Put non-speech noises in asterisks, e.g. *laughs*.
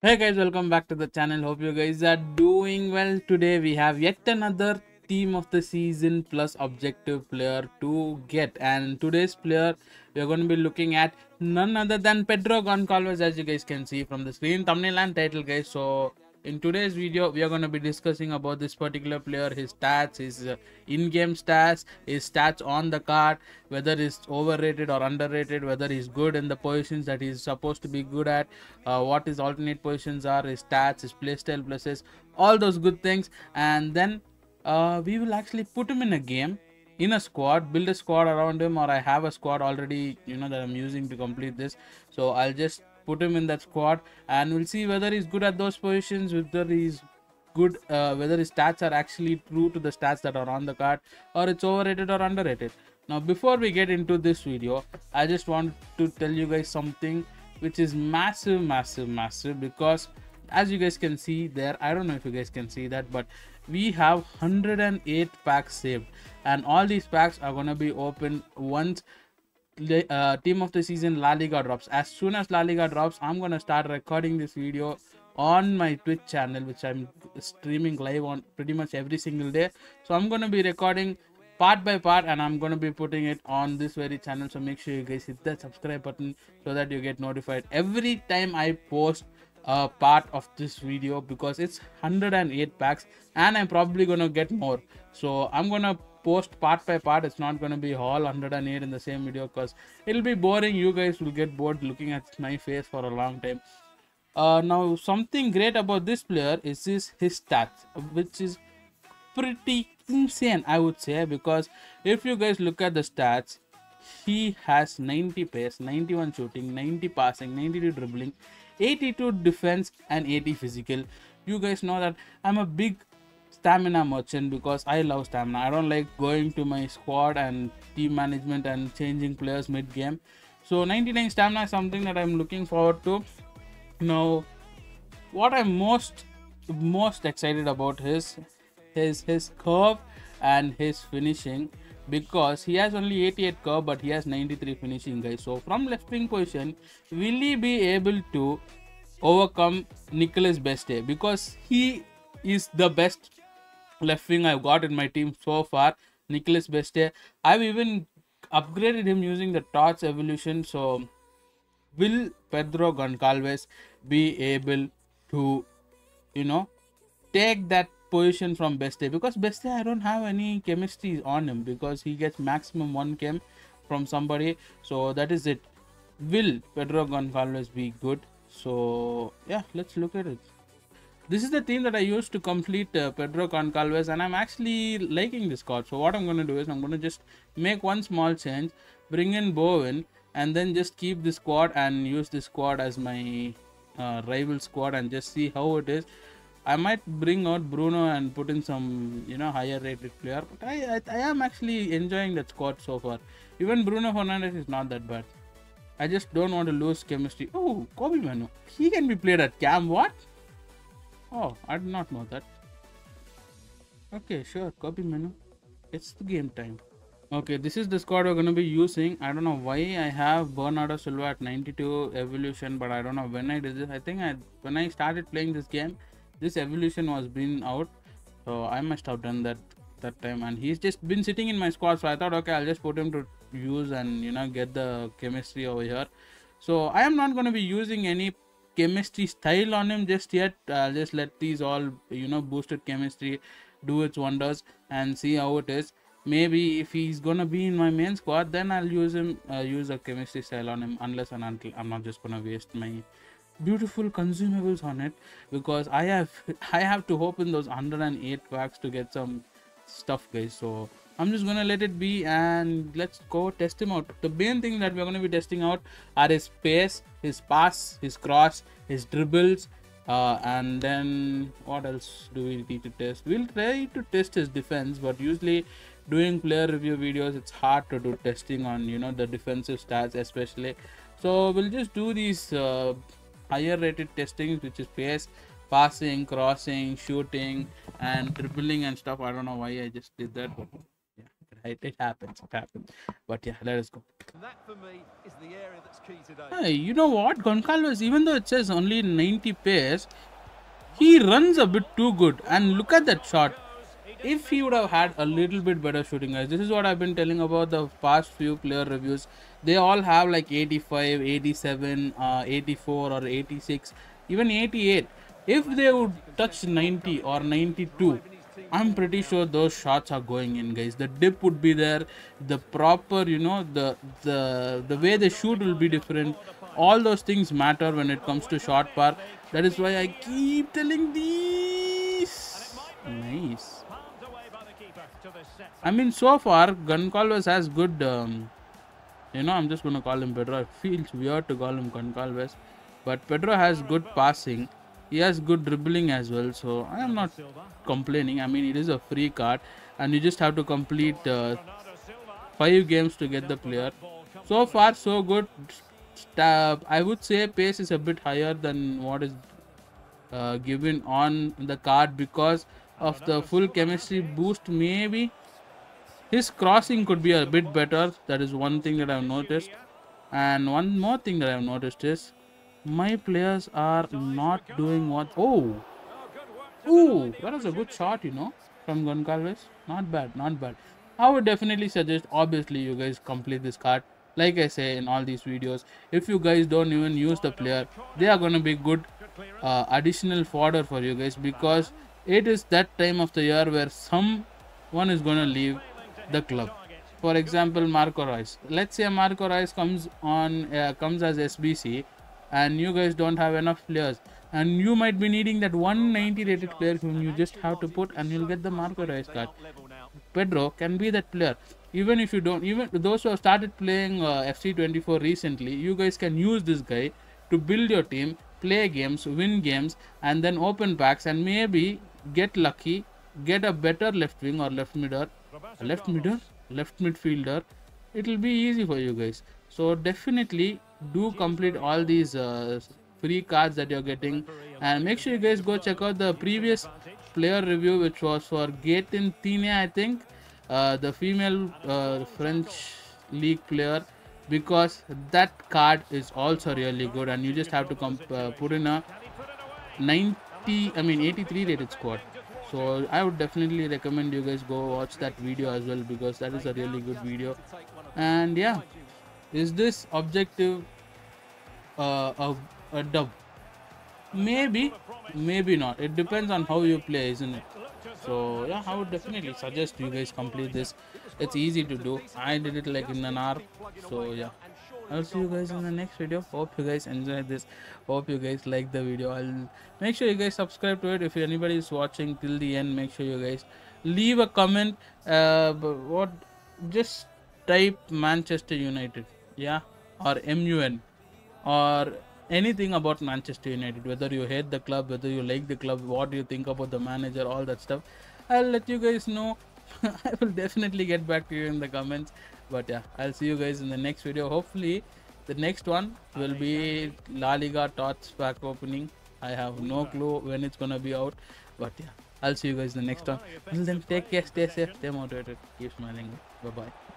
Hey guys, welcome back to the channel. Hope you guys are doing well. Today we have yet another team of the season plus objective player to get. And today's player we are going to be looking at none other than Pedro Goncalves as you guys can see from the screen thumbnail and title guys. So in today's video we are going to be discussing about this particular player his stats his uh, in-game stats his stats on the card whether he's overrated or underrated whether he's good in the positions that he's supposed to be good at uh, what his alternate positions are his stats his playstyle pluses all those good things. And then uh, we will actually put him in a game in a squad build a squad around him or i have a squad already you know that i'm using to complete this. So i'll just put him in that squad and we'll see whether he's good at those positions whether he's good uh, whether his stats are actually true to the stats that are on the card or it's overrated or underrated. Now before we get into this video i just want to tell you guys something which is massive massive massive because as you guys can see there i don't know if you guys can see that but we have 108 packs saved and all these packs are to be opened once uh, team of the season La Liga drops. As soon as La Liga drops, I'm gonna start recording this video on my Twitch channel, which I'm streaming live on pretty much every single day. So I'm gonna be recording part by part and I'm gonna be putting it on this very channel. So make sure you guys hit that subscribe button so that you get notified every time I post a part of this video because it's 108 packs and I'm probably gonna get more. So I'm gonna post part by part it's not going to be all 108 in the same video because it'll be boring. You guys will get bored looking at my face for a long time. Uh, now something great about this player is his, his stats which is pretty insane i would say because if you guys look at the stats he has 90 pace 91 shooting 90 passing 92 dribbling 82 defense and 80 physical. You guys know that i'm a big stamina merchant because I love stamina. I don't like going to my squad and team management and changing players mid game. So 99 stamina is something that I'm looking forward to. Now, what I'm most most excited about is his his curve and his finishing because he has only 88 curve but he has 93 finishing guys so from left wing position will he be able to overcome Nicolas Beste because he is the best left wing I've got in my team so far. Nicolas Beste. I've even upgraded him using the Torch evolution. So, will Pedro Goncalves be able to, you know, take that position from Beste? Because Beste, I don't have any chemistry on him because he gets maximum one chem from somebody. So, that is it. Will Pedro Goncalves be good? So, yeah, let's look at it this is the team that I used to complete uh, Pedro Goncalves and I'm actually liking this card. So what I'm going to do is I'm going to just make one small change, bring in Bowen and then just keep this squad and use this squad as my uh, rival squad and just see how it is. I might bring out Bruno and put in some, you know, higher rated player. But I, I, I am actually enjoying that squad so far. Even Bruno Fernandes is not that bad. I just don't want to lose chemistry. Oh, Kobbie Mainoo. He can be played at cam. What? Oh, I did not know that. Okay, sure, Kobbie Mainoo. It's the game time. Okay, this is the squad we're to be using. I don't know why I have Bernardo Silva at 92 evolution, but I don't know when I did this. I think I when I started playing this game, this evolution was been out. So I must have done that that time. And he's just been sitting in my squad. So I thought, okay, I'll just put him to use and, you know, get the chemistry over here. So I am not going to be using any chemistry style on him just yet. I'll just let these all you know boosted chemistry do its wonders and see how it is. Maybe if he's gonna be in my main squad then i'll use him uh, use a chemistry style on him unless and until i'm not just gonna waste my beautiful consumables on it because i have *laughs* i have to open those 108 packs to get some stuff guys. So I'm just gonna let it be and let's go test him out. The main thing that we're gonna be testing out are his pace, his pass, his cross, his dribbles, uh, and then what else do we need to test? We'll try to test his defense, but usually doing player review videos, it's hard to do testing on you know the defensive stats especially. So we'll just do these uh, higher rated testings, which is pace, passing, crossing, shooting, and dribbling and stuff. I don't know why I just did that. But right? It happens, it happens. But yeah, let us go. Hey, you know what? Goncalves, even though it says only 90 pace, he runs a bit too good. And look at that shot. If he would have had a little bit better shooting, guys, this is what I've been telling about the past few player reviews. They all have like 85, 87, uh, 84, or 86, even 88. If they would touch 90 or 92, I'm pretty sure those shots are going in, guys. The dip would be there, the proper, you know, the the the way they shoot will be different. All those things matter when it comes to shot par. That is why I keep telling these. Nice. I mean, so far, Goncalves has good. Um, you know, I'm just gonna call him Pedro. It feels weird to call him Goncalves, but Pedro has good passing. He has good dribbling as well, so I am not complaining. I mean, it is a free card, and you just have to complete uh, five games to get the player. So far, so good. I would say pace is a bit higher than what is uh, given on the card because of the full chemistry boost. Maybe his crossing could be a bit better. That is one thing that I've noticed. And one more thing that I've noticed is my players are not doing what. Oh, Ooh, that was a good shot, you know, from Goncalves. Not bad, not bad. I would definitely suggest, obviously, you guys complete this card. Like I say in all these videos, if you guys don't even use the player, they are going to be good uh, additional fodder for you guys because it is that time of the year where someone is going to leave the club. For example, Marco Reus. Let's say Marco Reus comes on uh, comes as SBC, and you guys don't have enough players and you might be needing that 190 rated player whom you just have to put and you'll get the Marco Reus card. Pedro can be that player. Even if you don't, even those who have started playing uh, FC24 recently, you guys can use this guy to build your team, play games, win games, and then open packs and maybe get lucky, get a better left wing or left midder, left midder, left midfielder. It'll be easy for you guys. So definitely do complete all these uh, free cards that you're getting. And make sure you guys go check out the previous player review which was for Gatin Tine I think. Uh, the female uh, French league player. Because that card is also really good and you just have to uh, put in a 90 I mean 83 rated squad. So I would definitely recommend you guys go watch that video as well because that is a really good video. And yeah is this objective uh, a, a dub? Maybe maybe not. It depends on how you play isn't it? So yeah i would definitely suggest you guys complete this. It's easy to do. I did it like in an hour. So yeah. I'll see you guys in the next video. Hope you guys enjoyed this. Hope you guys like the video. I'll make sure you guys subscribe to it. If anybody is watching till the end make sure you guys leave a comment. Uh, but what just type manchester united yeah or mun or anything about Manchester United, whether you hate the club, whether you like the club, what do you think about the manager, all that stuff. I'll let you guys know. *laughs* I will definitely get back to you in the comments. But yeah, I'll see you guys in the next video. Hopefully, the next one will be La Liga Tots pack opening. I have no clue when it's gonna be out. But yeah, I'll see you guys in the next one. Until then, take care, stay safe, stay motivated, keep smiling. Bye bye.